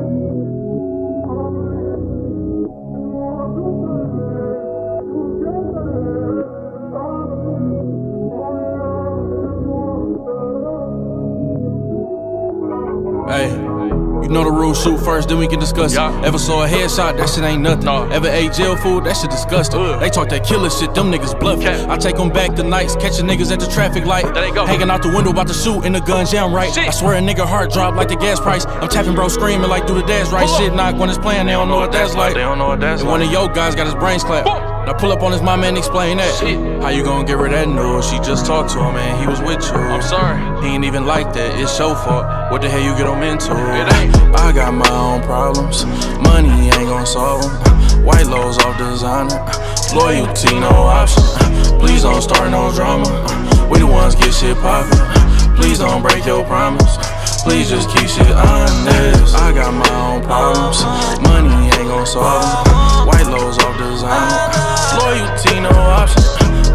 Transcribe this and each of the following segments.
Hey, know the rules. Shoot first, then we can discuss Yeah. it. Ever saw a headshot? That shit ain't nothing. No. Ever ate jail food? That shit disgusting. Ugh. They talk that killer shit. Them niggas bluffing. I take them back the nights, catching niggas at the traffic light. Go. Hanging out the window, about to shoot, and the gun jam right. Shit. I swear a nigga heart drop like the gas price. I'm tapping bro, screaming like do the dash right. Pull. Shit knock when it's playing, they don't know what that's like. They don't know what that's And like. one of your guys got his brains clapped. Boom. I pull up on his mama and explain that. Shit. How you gonna get rid of that news? She just talked to him and he was with you. I'm sorry. He ain't even like that, it's your fault. What the hell you get him into? It ain't. I got my own problems. Money ain't gon' solve them. White lows off designer. Loyalty, no option. Please don't start no drama. We the ones get shit poppin'. Please don't break your promise. Please just keep shit honest. I got my own problems. Money ain't gon' solve them. White lows off designer. Loyalty, no option.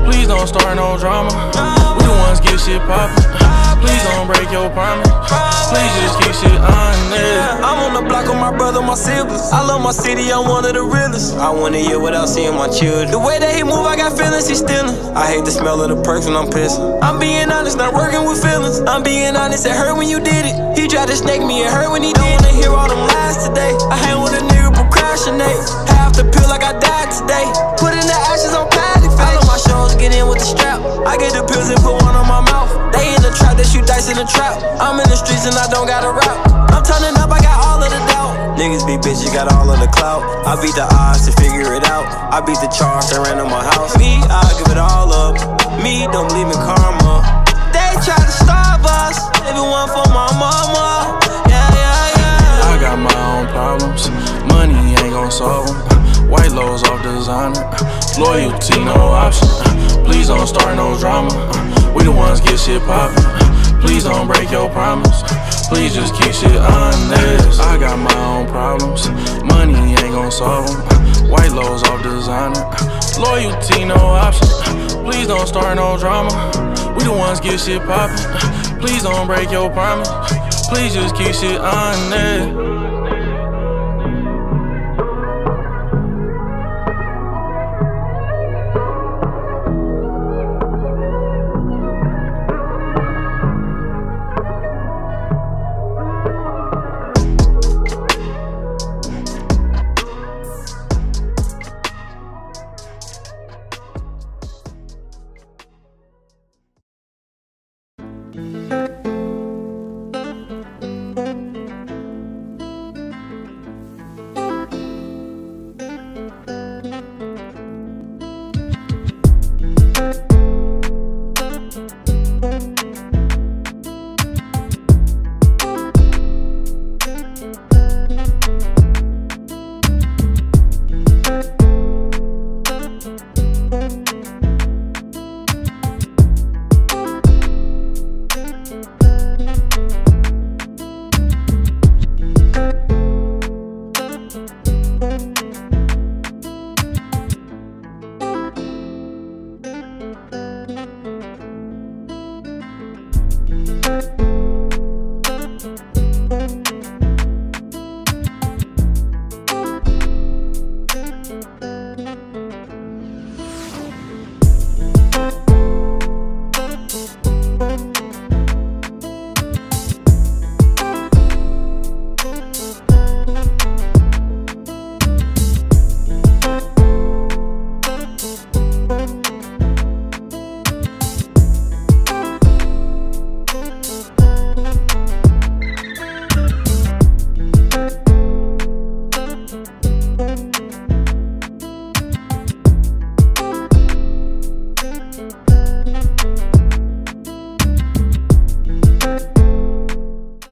Please don't start no drama. We the ones get shit poppin'. Please don't break your promise. Please just keep shit honest. I'm on the block with my brother, my siblings. I love my city, I'm one of the realest. I want a year without seeing my children. The way that he move, I got feelings, he stealing. I hate the smell of the perks when I'm pissing. I'm being honest, not working with feelings. I'm being honest, it hurt when you did it. He tried to snake me, it hurt when he did. Don't wanna hear all them lies today. I hang with a nigga in the trap. I'm in the streets and I don't got a rap. I'm turning up, I got all of the doubt. Niggas be bitches, got all of the clout. I beat the odds to figure it out. I beat the charge that ran on my house. Me, I give it all up. Me, don't believe in karma. They try to starve us. Everyone for my mama. Yeah, yeah, yeah. I got my own problems. Money ain't gon' solve them. White lows off designer. Loyalty, no option. Please don't start no drama. We the ones get shit poppin'. Please don't break your promise. Please just keep shit honest. I got my own problems. Money ain't gon' solve them. White lows off designer. Loyalty, no option. Please don't start no drama. We the ones get shit poppin'. Please don't break your promise. Please just keep shit honest.